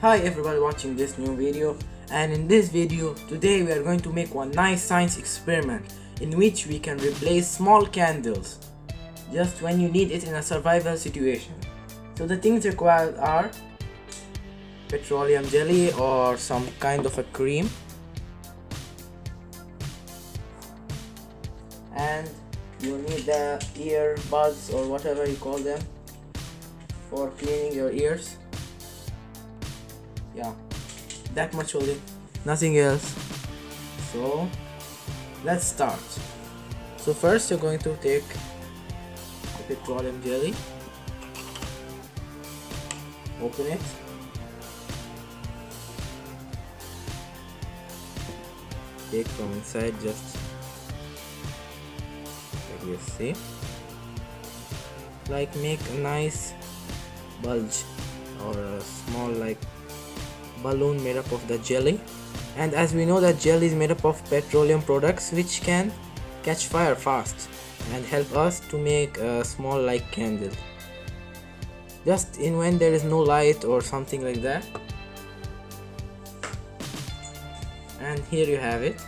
Hi everybody watching this new video and in this video today we are going to make one nice science experiment in which we can replace small candles just when you need it in a survival situation. So the things required are petroleum jelly or some kind of a cream and you need the earbuds or whatever you call them for cleaning your ears yeah. That much only. Nothing else. So let's start. So first you're going to take the petroleum jelly. Open it. Take from inside just like this see? Like make a nice bulge or a small like balloon made up of the jelly. And as we know that jelly is made up of petroleum products which can catch fire fast and help us to make a small like candle. Just in when there is no light or something like that. And here you have it.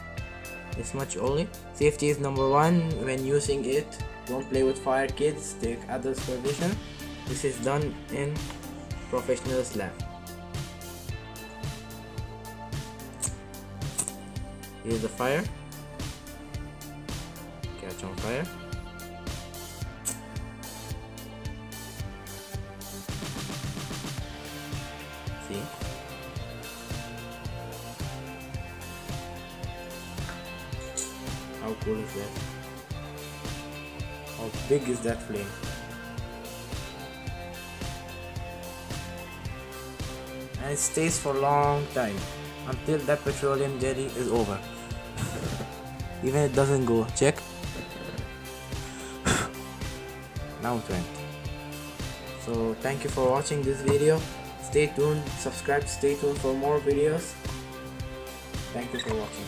This much only. Safety is number one. When using it don't play with fire kids. Take other supervision this is done in professional's lab here's the fire? Catch on fire. See? How cool is that? How big is that flame? And it stays for a long time until that petroleum jelly is over. Even it doesn't go. Check. Now it went so thank you for watching this video. Stay tuned. Subscribe. Stay tuned for more videos. Thank you for watching